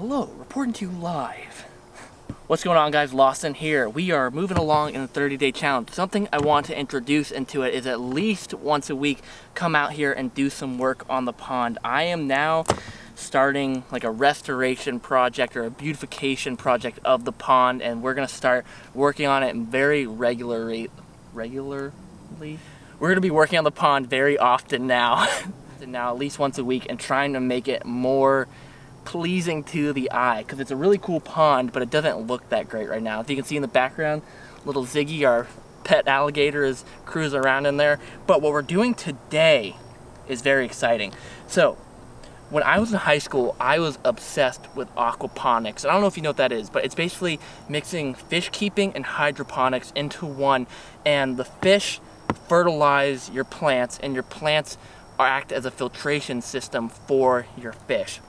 Hello, reporting to you live. What's going on guys, Lawson here. We are moving along in the 30 day challenge. Something I want to introduce into it is at least once a week, come out here and do some work on the pond. I am now starting like a restoration project or a beautification project of the pond and we're gonna start working on it very regularly, regularly? We're gonna be working on the pond very often now. now at least once a week and trying to make it more pleasing to the eye because it's a really cool pond, but it doesn't look that great right now. If you can see in the background, little Ziggy, our pet alligator, is cruising around in there. But what we're doing today is very exciting. So, when I was in high school, I was obsessed with aquaponics. I don't know if you know what that is, but it's basically mixing fish keeping and hydroponics into one. And the fish fertilize your plants, and your plants act as a filtration system for your fish.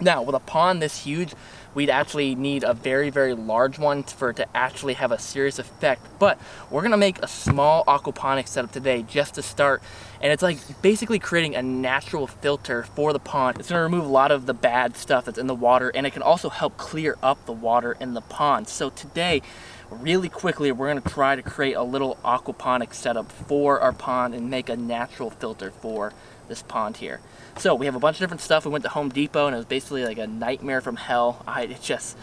Now, with a pond this huge, we'd actually need a very, very large one for it to actually have a serious effect. But we're gonna make a small aquaponics setup today just to start. And it's like basically creating a natural filter for the pond. It's gonna remove a lot of the bad stuff that's in the water and it can also help clear up the water in the pond. So today, really quickly, we're gonna try to create a little aquaponic setup for our pond and make a natural filter for this pond here. So we have a bunch of different stuff. We went to Home Depot and it was basically like a nightmare from hell. I just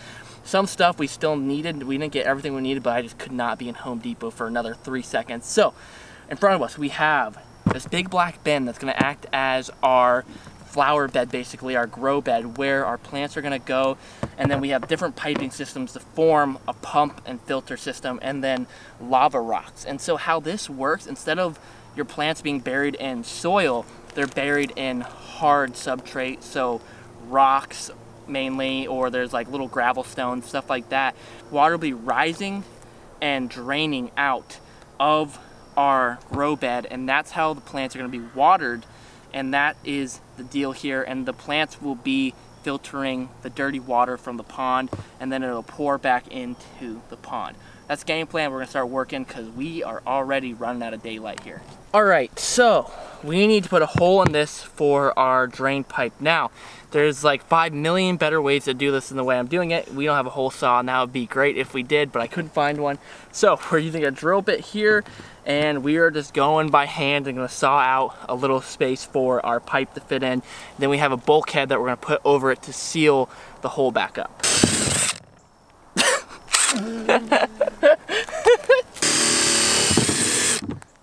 some stuff we still needed. We didn't get everything we needed, but I just could not be in Home Depot for another three seconds. So in front of us we have this big black bin that's gonna act as our flower bed basically, our grow bed where our plants are gonna go and then we have different piping systems to form a pump and filter system and then lava rocks. And so how this works, instead of your plants being buried in soil, they're buried in hard substrate, so rocks mainly, or there's like little gravel stones, stuff like that. Water will be rising and draining out of our grow bed, and that's how the plants are going to be watered, and that is the deal here, and the plants will be filtering the dirty water from the pond, and then it'll pour back into the pond. That's game plan. We're to start working because we are already running out of daylight here. All right, so we need to put a hole in this for our drain pipe. Now, there's like 5 million better ways to do this than the way I'm doing it. We don't have a hole saw, and that would be great if we did, but I couldn't find one. So we're using a drill bit here, and we are just going by hand and gonna saw out a little space for our pipe to fit in. Then we have a bulkhead that we're gonna put over it to seal the hole back up.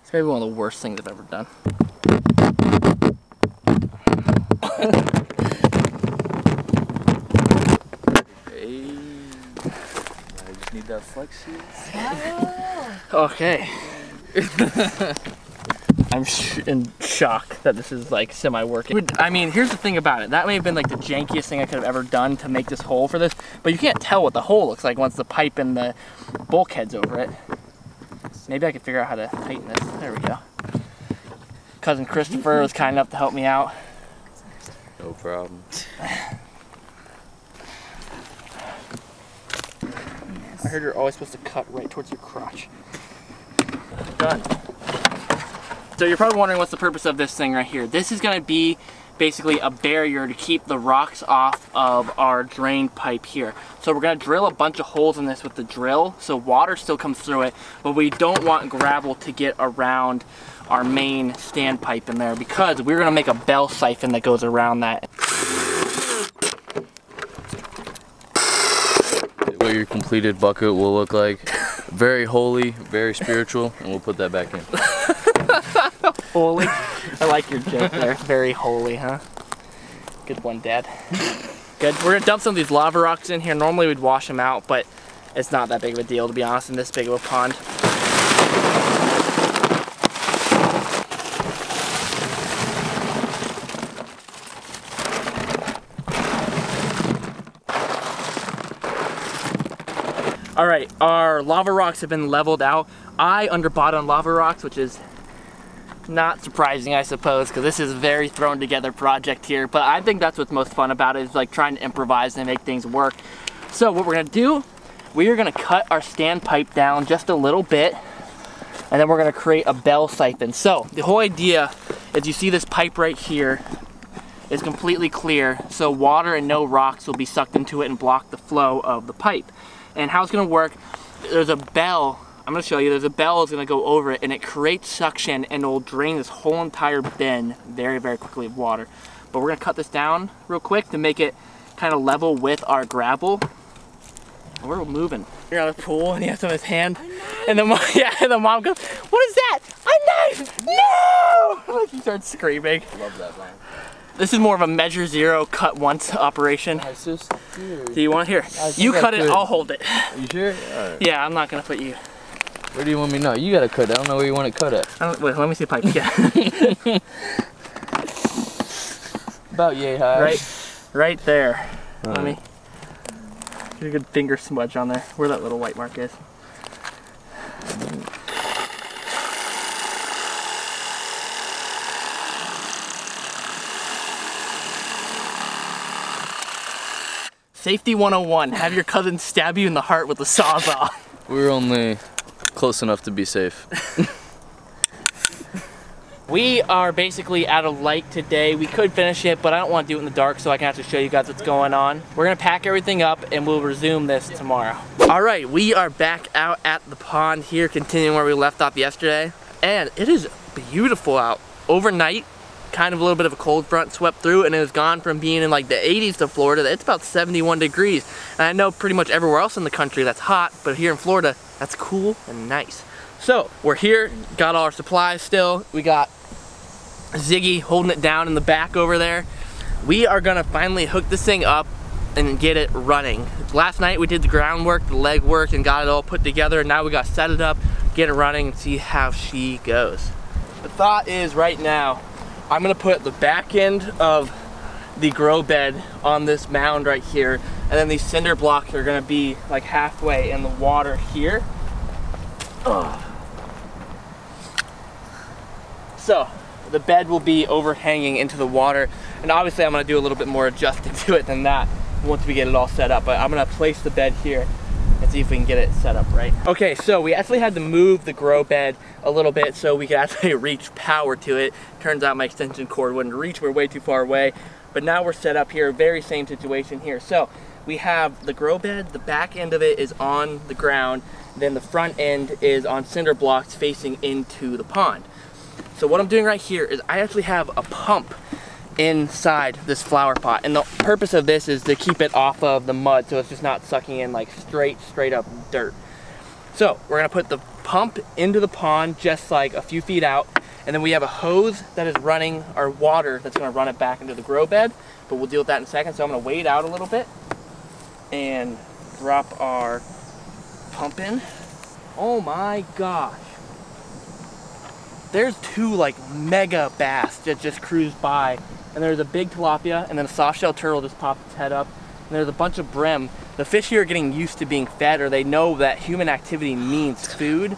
It's maybe one of the worst things I've ever done. hey, I just need that flex sheet. Oh. Okay. I'm sh in shock that this is like semi-working. I mean, here's the thing about it. That may have been like the jankiest thing I could have ever done to make this hole for this, but you can't tell what the hole looks like once the pipe and the bulkhead's over it. Maybe I can figure out how to tighten this. There we go. Cousin Christopher was kind enough to help me out. No problem. I heard you're always supposed to cut right towards your crotch. Done. So you're probably wondering what's the purpose of this thing right here. This is going to be basically a barrier to keep the rocks off of our drain pipe here. So we're going to drill a bunch of holes in this with the drill so water still comes through it, but we don't want gravel to get around our main standpipe in there because we're going to make a bell siphon that goes around that. What your completed bucket will look like. Very holy, very spiritual, and we'll put that back in. holy. I like your joke there. Very holy, huh? Good one, Dad. Good. We're gonna dump some of these lava rocks in here. Normally we'd wash them out, but it's not that big of a deal to be honest in this big of a pond. All right, our lava rocks have been leveled out. I underbought on lava rocks, which is not surprising, I suppose, because this is a very thrown together project here, but I think that's what's most fun about it, is like trying to improvise and make things work. So what we're gonna do, we are gonna cut our standpipe down just a little bit, and then we're gonna create a bell siphon. So the whole idea is you see this pipe right here, is completely clear, so water and no rocks will be sucked into it and block the flow of the pipe. And how it's gonna work, there's a bell, I'm gonna show you, there's a bell that's gonna go over it and it creates suction and it'll drain this whole entire bin very, very quickly of water. But we're gonna cut this down real quick to make it kind of level with our gravel. We're moving. You're on the pool and he has it in his hand. And the mom, yeah, and the mom goes, what is that? A knife! No! Like he starts screaming. Love that line. This is more of a measure zero, cut once operation. Just. Do you want here? think You cut it. I'll hold it. You sure? Alright. Yeah, I'm not gonna put you. Where do you want me now? You gotta cut it. I don't know where you want it cut at. I don't- Wait, let me see the pipe. Yeah, About yay high. right, right there. Let me get a good finger smudge on there. Where that little white mark is. Safety 101. Have your cousin stab you in the heart with a sawzall. We're only close enough to be safe. We are basically out of light today. We could finish it, but I don't want to do it in the dark, so I can actually show you guys what's going on. We're gonna pack everything up and we'll resume this tomorrow. All right, we are back out at the pond here, continuing where we left off yesterday. And it is beautiful out. Overnight, kind of a little bit of a cold front swept through and it has gone from being in like the 80s to Florida, it's about 71 degrees. And I know pretty much everywhere else in the country that's hot, but here in Florida, that's cool and nice. So, we're here, got all our supplies still. We got Ziggy holding it down in the back over there. We are gonna finally hook this thing up and get it running. Last night we did the groundwork, the leg work, and got it all put together. Now we got to set it up, get it running, and see how she goes. The thought is right now, I'm gonna put the back end of the grow bed on this mound right here, and then these cinder blocks are gonna be like halfway in the water here. Ugh. So, the bed will be overhanging into the water, and obviously I'm gonna do a little bit more adjusting to it than that once we get it all set up, but I'm gonna place the bed here and see if we can get it set up right. Okay, so we actually had to move the grow bed a little bit so we could actually reach power to it. Turns out my extension cord wouldn't reach, we're way too far away. But now we're set up here, very same situation here. So we have the grow bed, the back end of it is on the ground, then the front end is on cinder blocks facing into the pond. So what I'm doing right here is I actually have a pump inside this flower pot. And the purpose of this is to keep it off of the mud so it's just not sucking in like straight, straight up dirt. So we're gonna put the pump into the pond just like a few feet out. And then we have a hose that is running our water that's gonna run it back into the grow bed. But we'll deal with that in a second. So I'm gonna wade out a little bit and drop our pump in. Oh my gosh. There's two like mega bass that just cruised by and there's a big tilapia and then a soft shell turtle just popped its head up and there's a bunch of brim. The fish here are getting used to being fed or they know that human activity means food.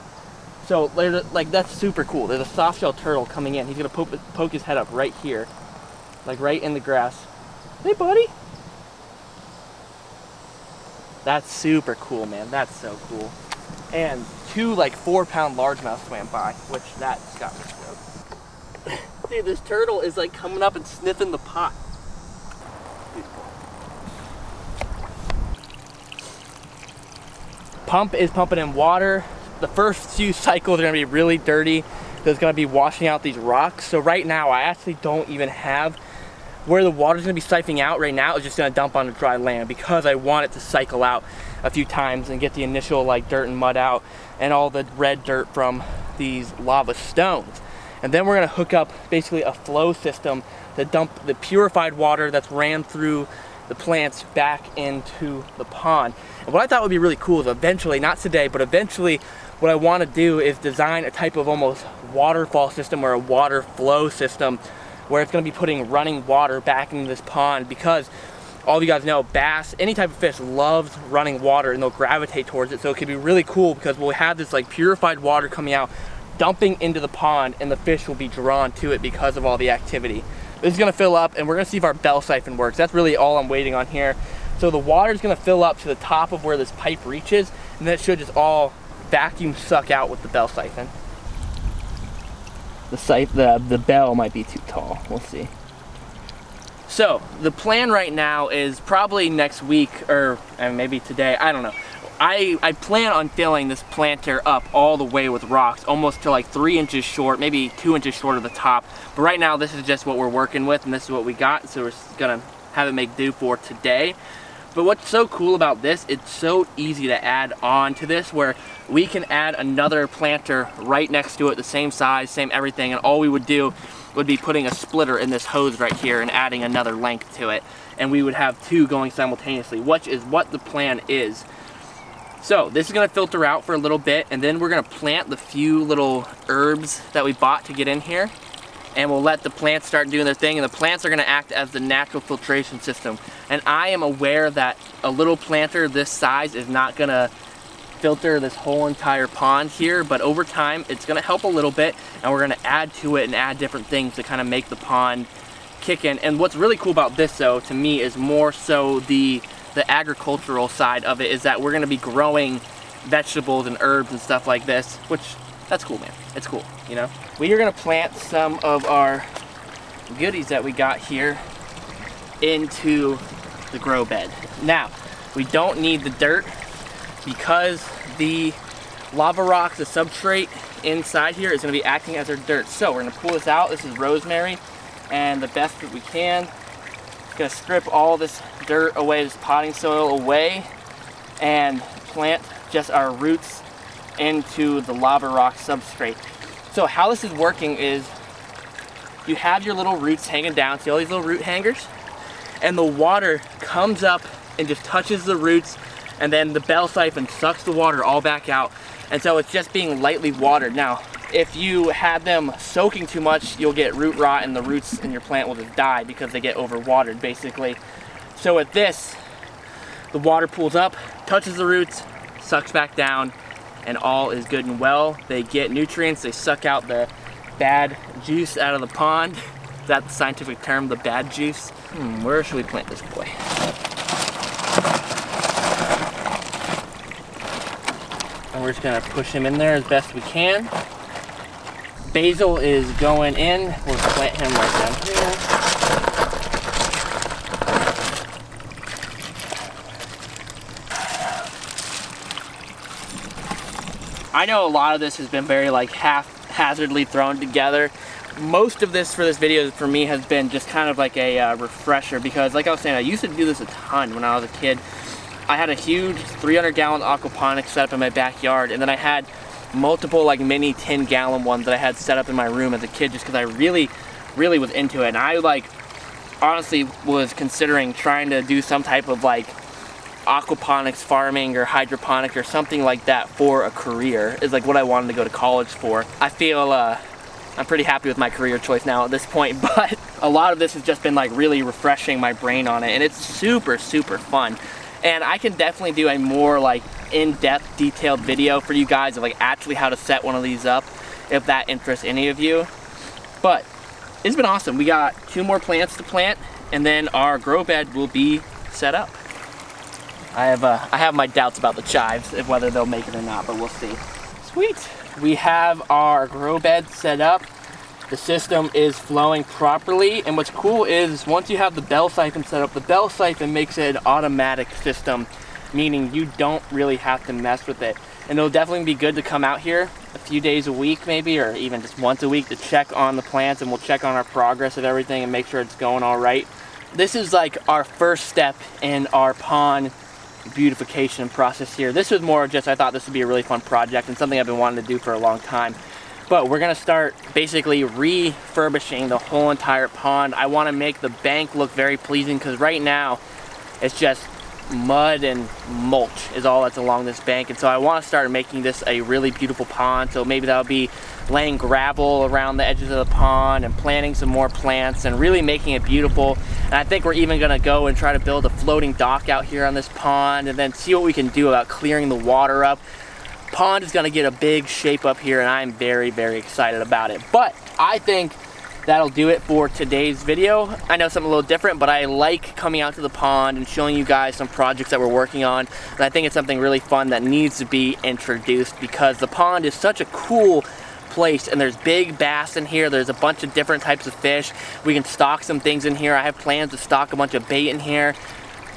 So like that's super cool. There's a soft shell turtle coming in. He's gonna poke, poke his head up right here like right in the grass. Hey buddy that's super cool man that's so cool and two like four pound largemouth swam by, which that's got me stoked. Dude, this turtle is like coming up and sniffing the pot. Pump is pumping in water. The first few cycles are gonna be really dirty. There's gonna be washing out these rocks. So right now, I actually don't even have where the water's gonna be siphoning out right now is just gonna dump onto dry land because I want it to cycle out a few times and get the initial like dirt and mud out and all the red dirt from these lava stones. And then we're gonna hook up basically a flow system to dump the purified water that's ran through the plants back into the pond. And what I thought would be really cool is eventually, not today, but eventually what I wanna do is design a type of almost waterfall system or a water flow system where it's going to be putting running water back into this pond because all of you guys know bass any type of fish loves running water and they'll gravitate towards it. So it could be really cool because we'll have this like purified water coming out dumping into the pond and the fish will be drawn to it because of all the activity. This is going to fill up and we're going to see if our bell siphon works. That's really all i'm waiting on here. So the water is going to fill up to the top of where this pipe reaches and then it should just all vacuum suck out with the bell siphon the site the the bell might be too tall. We'll see. So the plan right now is probably next week or and maybe today, I don't know. I, I plan on filling this planter up all the way with rocks, almost to like three inches short, maybe two inches short of the top. But right now, this is just what we're working with, and this is what we got, so we're gonna have it make do for today. But what's so cool about this, it's so easy to add on to this, where we can add another planter right next to it, the same size, same everything, and all we would do would be putting a splitter in this hose right here and adding another length to it. And we would have two going simultaneously, which is what the plan is. So this is gonna filter out for a little bit and then we're gonna plant the few little herbs that we bought to get in here and we'll let the plants start doing their thing and the plants are gonna act as the natural filtration system. And I am aware that a little planter this size is not gonna filter this whole entire pond here, but over time it's gonna help a little bit and we're gonna add to it and add different things to kind of make the pond kick in. And what's really cool about this though, to me, is more so the the agricultural side of it is that we're gonna be growing vegetables and herbs and stuff like this, which that's cool, man. It's cool, you know? We are gonna plant some of our goodies that we got here into the grow bed. Now, we don't need the dirt because the lava rocks, the substrate inside here is gonna be acting as our dirt. So we're gonna pull this out. This is rosemary and the best that we can Gonna strip all this dirt away, this potting soil away, and plant just our roots into the lava rock substrate. So how this is working is you have your little roots hanging down, see all these little root hangers? And the water comes up and just touches the roots and then the bell siphon sucks the water all back out. And so it's just being lightly watered. Now, if you have them soaking too much, you'll get root rot and the roots in your plant will just die because they get overwatered basically. So with this, the water pools up, touches the roots, sucks back down, and all is good and well. They get nutrients, they suck out the bad juice out of the pond. Is that the scientific term, the bad juice? Hmm, where should we plant this boy? And we're just gonna push him in there as best we can. Basil is going in. We'll plant him right down here. I know a lot of this has been very like half haphazardly thrown together. Most of this for this video for me has been just kind of like a uh, refresher because like I was saying, I used to do this a ton when I was a kid. I had a huge 300 gallon aquaponics set up in my backyard and then I had multiple like mini 10 gallon ones that I had set up in my room as a kid just because I really, really was into it. And I like honestly was considering trying to do some type of like aquaponics farming or hydroponic or something like that for a career is like what I wanted to go to college for. I feel uh, I'm pretty happy with my career choice now at this point, but a lot of this has just been like really refreshing my brain on it and it's super, super fun. And I can definitely do a more like in-depth detailed video for you guys of like actually how to set one of these up if that interests any of you. But it's been awesome. We got two more plants to plant and then our grow bed will be set up. I have uh, I have my doubts about the chives, whether they'll make it or not, but we'll see. Sweet. We have our grow bed set up. The system is flowing properly, and what's cool is once you have the bell siphon set up, the bell siphon makes it an automatic system meaning you don't really have to mess with it. And it'll definitely be good to come out here a few days a week maybe, or even just once a week to check on the plants and we'll check on our progress of everything and make sure it's going all right. This is like our first step in our pond beautification process here. This was more just, I thought this would be a really fun project and something I've been wanting to do for a long time. But we're gonna start basically refurbishing the whole entire pond. I wanna make the bank look very pleasing because right now it's just mud and mulch is all that's along this bank and so I want to start making this a really beautiful pond so maybe that'll be laying gravel around the edges of the pond and planting some more plants and really making it beautiful and I think we're even gonna go and try to build a floating dock out here on this pond and then see what we can do about clearing the water up pond is gonna get a big shape up here and I'm very very excited about it but I think that'll do it for today's video. I know something a little different, but I like coming out to the pond and showing you guys some projects that we're working on. And I think it's something really fun that needs to be introduced because the pond is such a cool place and there's big bass in here. There's a bunch of different types of fish. We can stock some things in here. I have plans to stock a bunch of bait in here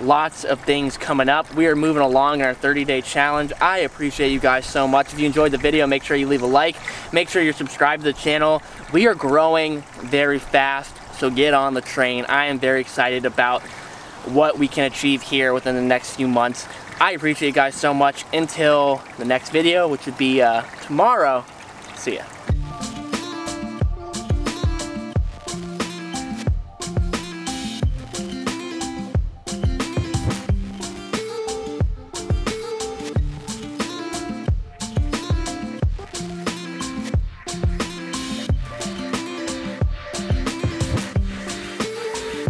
lots of things coming up. We are moving along in our 30 day challenge. I appreciate you guys so much. If you enjoyed the video, make sure you leave a like. Make sure you're subscribed to the channel. We are growing very fast, so get on the train. I am very excited about what we can achieve here within the next few months. I appreciate you guys so much. Until the next video, which would be uh, tomorrow, see ya.